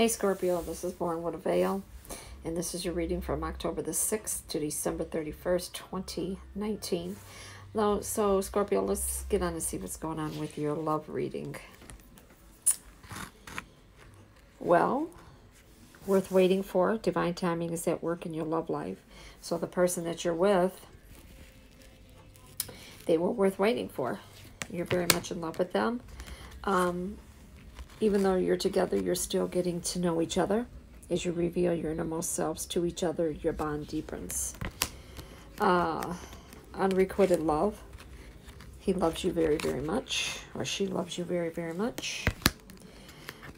Hey Scorpio, this is Born with a Veil, and this is your reading from October the 6th to December 31st, 2019. Now, so Scorpio, let's get on and see what's going on with your love reading. Well, worth waiting for. Divine timing is at work in your love life. So the person that you're with, they were worth waiting for. You're very much in love with them. Um, even though you're together, you're still getting to know each other. As you reveal your innermost selves to each other, your bond deepens. Uh, unrequited love. He loves you very, very much, or she loves you very, very much.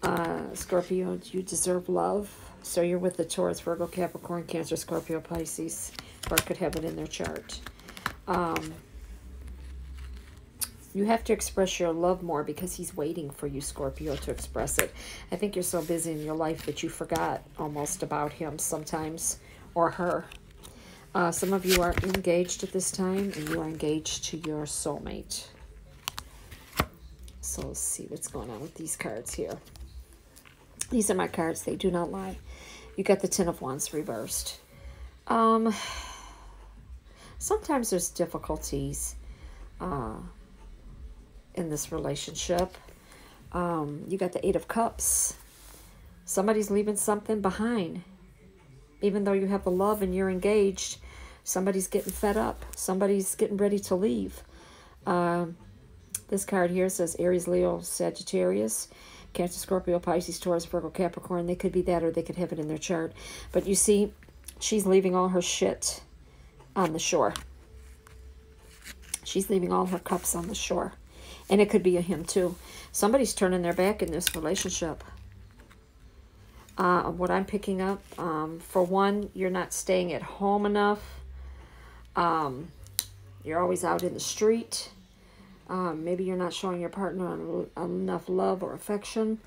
Uh, Scorpio, you deserve love. So you're with the Taurus, Virgo, Capricorn, Cancer, Scorpio, Pisces, or could have it in their chart. Um, you have to express your love more because he's waiting for you, Scorpio, to express it. I think you're so busy in your life that you forgot almost about him sometimes, or her. Uh, some of you are engaged at this time, and you are engaged to your soulmate. So let's see what's going on with these cards here. These are my cards. They do not lie. You got the Ten of Wands reversed. Um, sometimes there's difficulties. Uh, in this relationship. Um, you got the Eight of Cups. Somebody's leaving something behind. Even though you have the love and you're engaged, somebody's getting fed up. Somebody's getting ready to leave. Um, this card here says Aries, Leo, Sagittarius, Cancer, Scorpio, Pisces, Taurus, Virgo, Capricorn. They could be that or they could have it in their chart. But you see, she's leaving all her shit on the shore. She's leaving all her cups on the shore. And it could be a him too. Somebody's turning their back in this relationship. Uh, what I'm picking up, um, for one, you're not staying at home enough. Um, you're always out in the street. Um, maybe you're not showing your partner enough love or affection.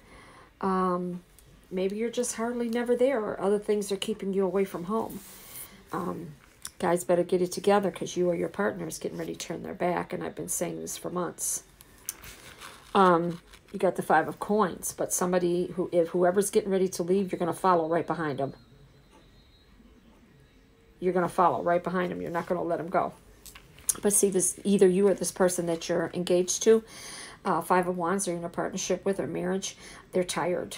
Um, maybe you're just hardly never there or other things are keeping you away from home. Um, guys better get it together because you or your partner is getting ready to turn their back. And I've been saying this for months. Um, you got the five of coins, but somebody who, if whoever's getting ready to leave, you're going to follow right behind them. You're going to follow right behind them. You're not going to let them go. But see, this either you or this person that you're engaged to, uh, five of wands, they're in a partnership with or marriage, they're tired.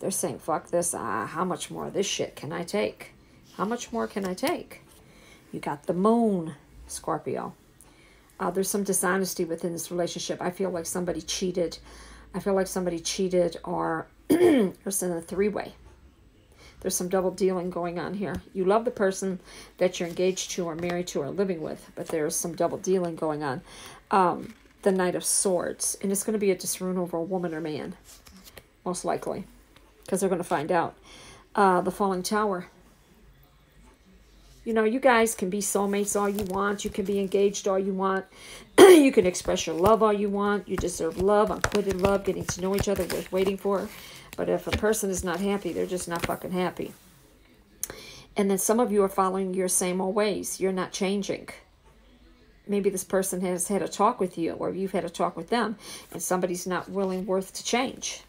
They're saying, fuck this. Uh, how much more of this shit can I take? How much more can I take? You got the moon, Scorpio. Uh, there's some dishonesty within this relationship. I feel like somebody cheated. I feel like somebody cheated or there's in a three-way. There's some double dealing going on here. You love the person that you're engaged to or married to or living with, but there's some double dealing going on. Um, the Knight of Swords. And it's going to be a disrune over a woman or man, most likely, because they're going to find out. Uh, the Falling Tower. You know, you guys can be soulmates all you want. You can be engaged all you want. you can express your love all you want. You deserve love, unquitted love, getting to know each other, worth waiting for. But if a person is not happy, they're just not fucking happy. And then some of you are following your same old ways. You're not changing. Maybe this person has had a talk with you or you've had a talk with them and somebody's not willing worth to change.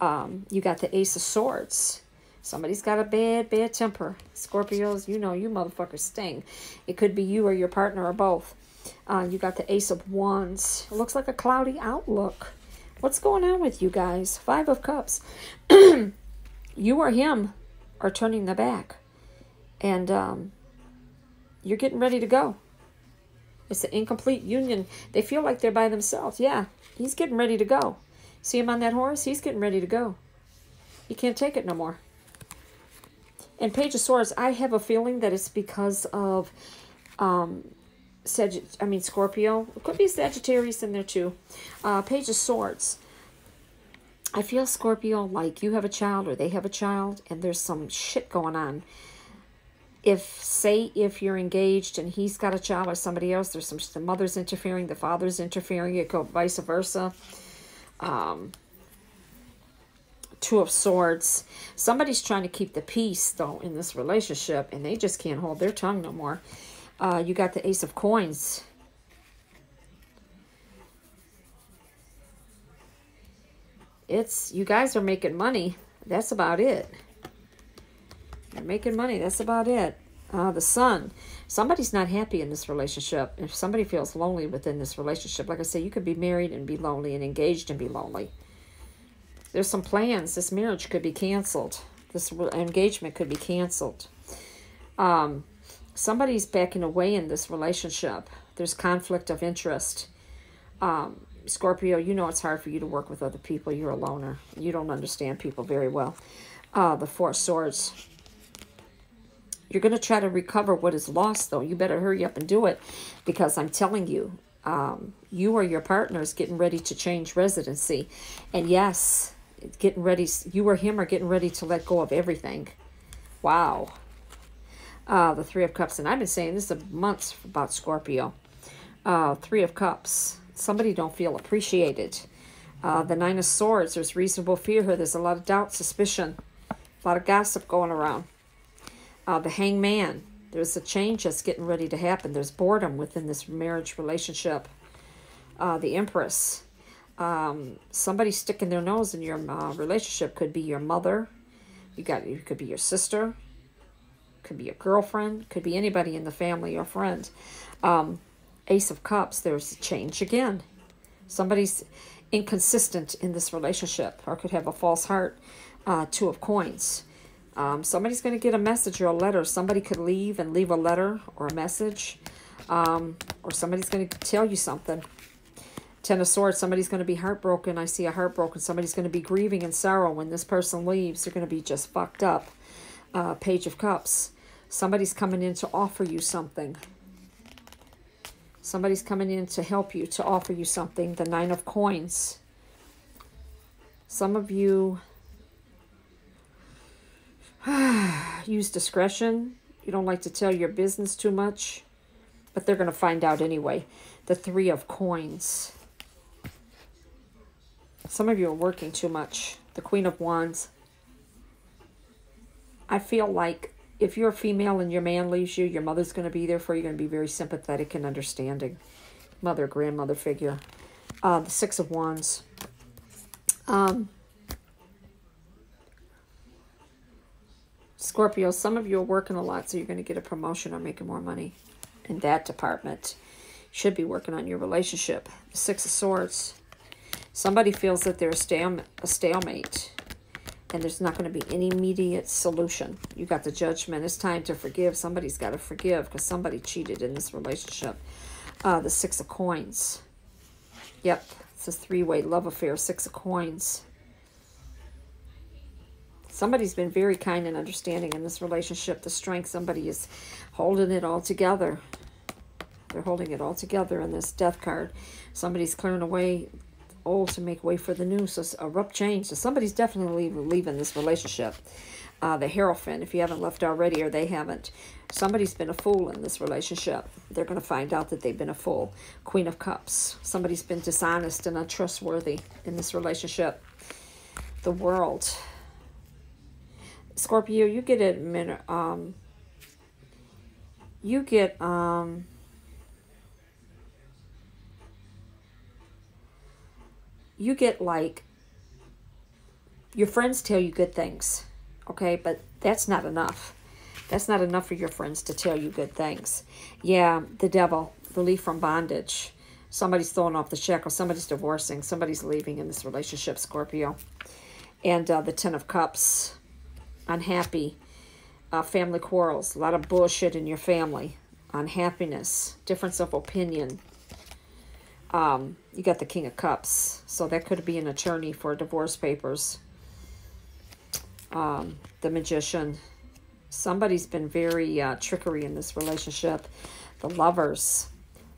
Um, you got the Ace of Swords. Somebody's got a bad, bad temper. Scorpios, you know you motherfuckers sting. It could be you or your partner or both. Uh, you got the Ace of Wands. It looks like a cloudy outlook. What's going on with you guys? Five of Cups. you or him are turning the back. And um, you're getting ready to go. It's an incomplete union. They feel like they're by themselves. Yeah, he's getting ready to go. See him on that horse? He's getting ready to go. He can't take it no more. And Page of Swords, I have a feeling that it's because of, um, Sag I mean, Scorpio. It could be Sagittarius in there too. Uh, Page of Swords. I feel Scorpio like you have a child or they have a child and there's some shit going on. If, say, if you're engaged and he's got a child or somebody else, there's some, the mother's interfering, the father's interfering, it go vice versa. Um, Two of Swords. Somebody's trying to keep the peace, though, in this relationship, and they just can't hold their tongue no more. Uh, you got the Ace of Coins. It's, you guys are making money. That's about it. You're making money. That's about it. Uh, the sun. Somebody's not happy in this relationship. If somebody feels lonely within this relationship, like I say, you could be married and be lonely and engaged and be lonely. There's some plans. This marriage could be canceled. This engagement could be canceled. Um, somebody's backing away in this relationship. There's conflict of interest. Um, Scorpio, you know it's hard for you to work with other people. You're a loner. You don't understand people very well. Uh, the Four Swords. You're going to try to recover what is lost, though. You better hurry up and do it because I'm telling you, um, you or your partner is getting ready to change residency. And yes, getting ready, you or him are getting ready to let go of everything. Wow. Uh, the Three of Cups. And I've been saying this a months about Scorpio. Uh, Three of Cups. Somebody don't feel appreciated. Uh, the Nine of Swords. There's reasonable fear here. There's a lot of doubt, suspicion. A lot of gossip going around. Uh, the Hangman. There's a change that's getting ready to happen. There's boredom within this marriage relationship. Uh, the Empress. Um, somebody sticking their nose in your uh, relationship could be your mother. You got it could be your sister, could be a girlfriend, could be anybody in the family or friend. Um, Ace of Cups, there's a change again. Somebody's inconsistent in this relationship or could have a false heart. Uh, two of Coins. Um, somebody's going to get a message or a letter. Somebody could leave and leave a letter or a message. Um, or somebody's going to tell you something. Ten of Swords, somebody's going to be heartbroken. I see a heartbroken. Somebody's going to be grieving and sorrow when this person leaves. They're going to be just fucked up. Uh, Page of Cups. Somebody's coming in to offer you something. Somebody's coming in to help you, to offer you something. The Nine of Coins. Some of you use discretion. You don't like to tell your business too much, but they're going to find out anyway. The Three of Coins. Some of you are working too much. The Queen of Wands. I feel like if you're a female and your man leaves you, your mother's going to be there for you. You're going to be very sympathetic and understanding. Mother, grandmother figure. Uh, the Six of Wands. Um, Scorpio, some of you are working a lot, so you're going to get a promotion or making more money in that department. Should be working on your relationship. The Six of Swords. Somebody feels that they're a, stale, a stalemate and there's not going to be any immediate solution. You got the judgment. It's time to forgive. Somebody's got to forgive because somebody cheated in this relationship. Uh, the Six of Coins. Yep, it's a three-way love affair. Six of Coins. Somebody's been very kind and understanding in this relationship. The strength, somebody is holding it all together. They're holding it all together in this death card. Somebody's clearing away old to make way for the new. So a abrupt change. So somebody's definitely leaving this relationship. Uh, the Hierophant, if you haven't left already or they haven't, somebody's been a fool in this relationship. They're going to find out that they've been a fool. Queen of Cups. Somebody's been dishonest and untrustworthy in this relationship. The World. Scorpio, you get a um, you get um, you get like your friends tell you good things, okay? But that's not enough. That's not enough for your friends to tell you good things. Yeah, the devil, relief from bondage. Somebody's throwing off the shackle. Somebody's divorcing. Somebody's leaving in this relationship, Scorpio. And uh, the Ten of Cups, unhappy. Uh, family quarrels, a lot of bullshit in your family. Unhappiness, difference of opinion, um, you got the King of Cups, so that could be an attorney for divorce papers. Um, the Magician. Somebody's been very uh, trickery in this relationship. The Lovers.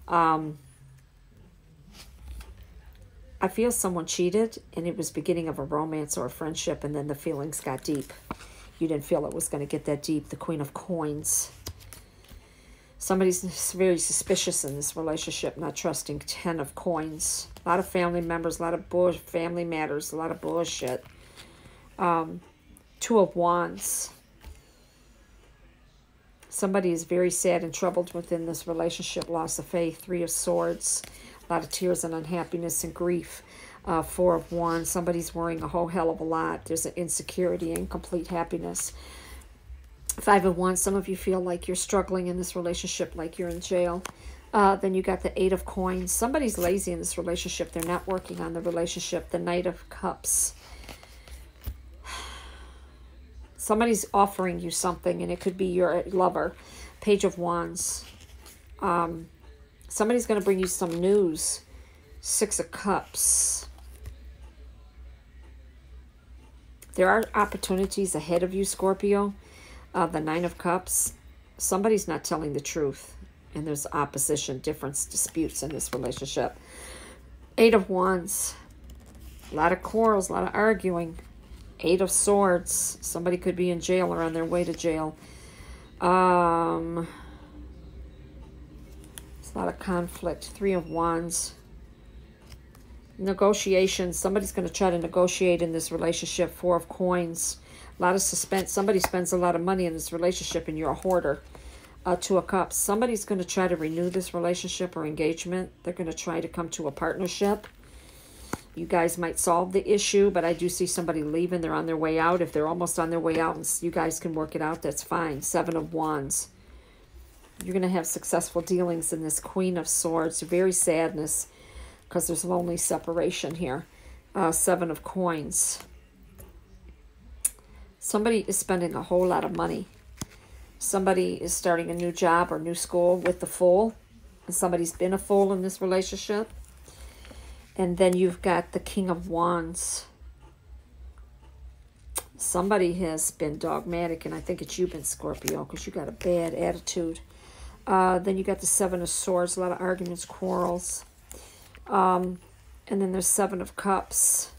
Um, I feel someone cheated, and it was beginning of a romance or a friendship, and then the feelings got deep. You didn't feel it was going to get that deep. The Queen of Coins. Somebody's very suspicious in this relationship, not trusting. Ten of coins. A lot of family members, a lot of bull family matters, a lot of bullshit. Um, two of wands. Somebody is very sad and troubled within this relationship, loss of faith. Three of swords, a lot of tears and unhappiness and grief. Uh, four of Wands. Somebody's worrying a whole hell of a lot. There's an insecurity, incomplete happiness. Five of Wands. Some of you feel like you're struggling in this relationship, like you're in jail. Uh, then you got the Eight of Coins. Somebody's lazy in this relationship. They're not working on the relationship. The Knight of Cups. Somebody's offering you something, and it could be your lover. Page of Wands. Um, somebody's going to bring you some news. Six of Cups. There are opportunities ahead of you, Scorpio. Uh, the Nine of Cups. Somebody's not telling the truth and there's opposition, difference, disputes in this relationship. Eight of Wands, a lot of quarrels, a lot of arguing. Eight of Swords, somebody could be in jail or on their way to jail. Um, it's a lot of conflict. Three of Wands. Negotiations. Somebody's going to try to negotiate in this relationship. Four of Coins. A lot of suspense. Somebody spends a lot of money in this relationship and you're a hoarder uh, Two of Cups. Somebody's going to try to renew this relationship or engagement. They're going to try to come to a partnership. You guys might solve the issue, but I do see somebody leaving. They're on their way out. If they're almost on their way out and you guys can work it out, that's fine. Seven of Wands. You're going to have successful dealings in this Queen of Swords. Very sadness because there's lonely separation here. Uh, seven of Coins. Somebody is spending a whole lot of money somebody is starting a new job or new school with the fool, and somebody's been a fool in this relationship. And then you've got the King of Wands. Somebody has been dogmatic, and I think it's you been Scorpio, because you got a bad attitude. Uh, then you got the Seven of Swords, a lot of arguments, quarrels. Um, and then there's Seven of Cups.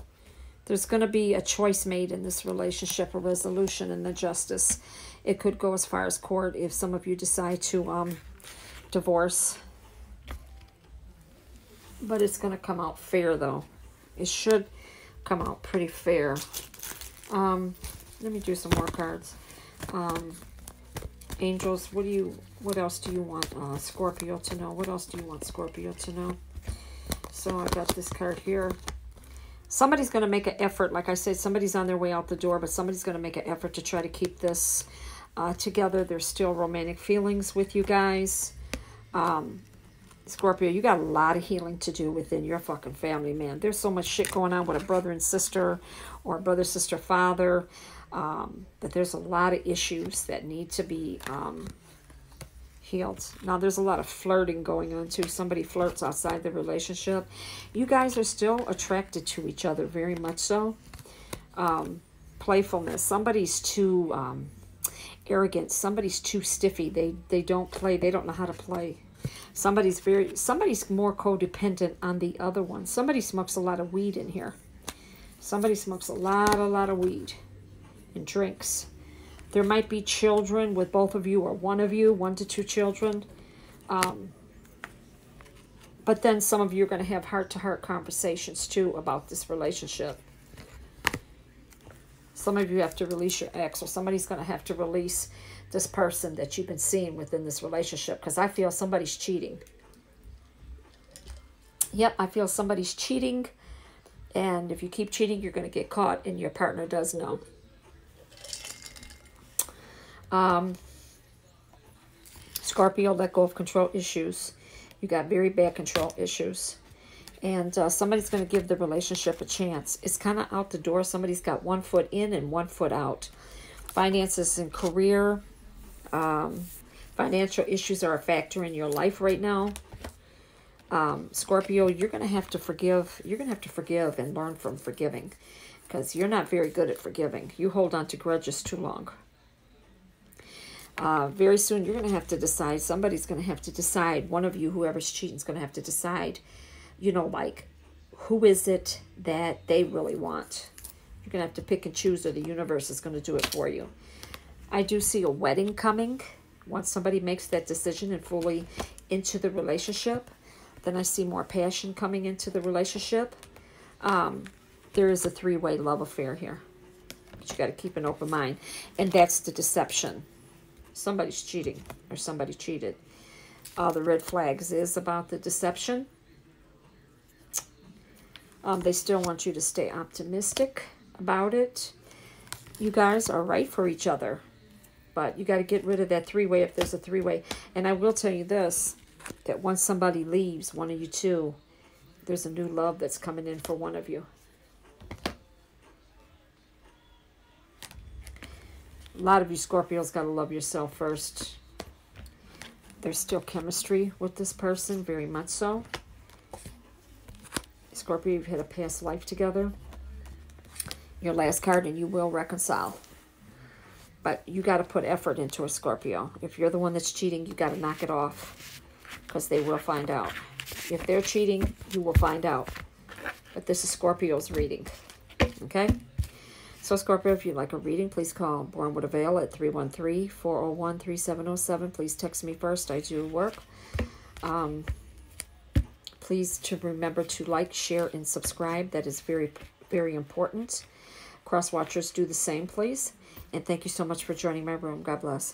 There's going to be a choice made in this relationship, a resolution and the justice. It could go as far as court if some of you decide to um, divorce. But it's going to come out fair, though. It should come out pretty fair. Um, let me do some more cards. Um, angels, what do you, what else do you want uh, Scorpio to know? What else do you want Scorpio to know? So I got this card here. Somebody's going to make an effort. Like I said, somebody's on their way out the door, but somebody's going to make an effort to try to keep this uh, together. There's still romantic feelings with you guys. Um, Scorpio, you got a lot of healing to do within your fucking family, man. There's so much shit going on with a brother and sister or brother, sister, father. Um, but there's a lot of issues that need to be um, healed. Now, there's a lot of flirting going on, too. Somebody flirts outside the relationship. You guys are still attracted to each other, very much so. Um, playfulness. Somebody's too um, arrogant. Somebody's too stiffy. They they don't play. They don't know how to play. Somebody's very somebody's more codependent on the other one. Somebody smokes a lot of weed in here. Somebody smokes a lot, a lot of weed and drinks. There might be children with both of you or one of you, one to two children. Um, but then some of you are going to have heart-to-heart -heart conversations too about this relationship. Some of you have to release your ex, or somebody's going to have to release this person that you've been seeing within this relationship because I feel somebody's cheating. Yep, I feel somebody's cheating. And if you keep cheating, you're going to get caught, and your partner does know. Um, Scorpio, let go of control issues. You got very bad control issues and uh, somebody's going to give the relationship a chance. It's kind of out the door. Somebody's got one foot in and one foot out. Finances and career. Um, financial issues are a factor in your life right now. Um, Scorpio, you're going to have to forgive. You're going to have to forgive and learn from forgiving because you're not very good at forgiving. You hold on to grudges too long. Uh, very soon, you're going to have to decide. Somebody's going to have to decide. One of you, whoever's cheating, is going to have to decide you know, like, who is it that they really want? You're going to have to pick and choose or the universe is going to do it for you. I do see a wedding coming. Once somebody makes that decision and fully into the relationship, then I see more passion coming into the relationship. Um, there is a three-way love affair here. But you got to keep an open mind. And that's the deception. Somebody's cheating or somebody cheated. All the red flags is about the deception Um, they still want you to stay optimistic about it. You guys are right for each other. But you got to get rid of that three-way if there's a three-way. And I will tell you this, that once somebody leaves, one of you two, there's a new love that's coming in for one of you. A lot of you Scorpios got to love yourself first. There's still chemistry with this person, very much so. Scorpio, you've had a past life together. Your last card, and you will reconcile. But you got to put effort into a Scorpio. If you're the one that's cheating, you got to knock it off. Because they will find out. If they're cheating, you will find out. But this is Scorpio's reading. Okay? So, Scorpio, if you'd like a reading, please call Born with a Veil at 313-401-3707. Please text me first. I do work. Um, please to remember to like, share, and subscribe. That is very, very important. Cross watchers do the same, please. And thank you so much for joining my room. God bless.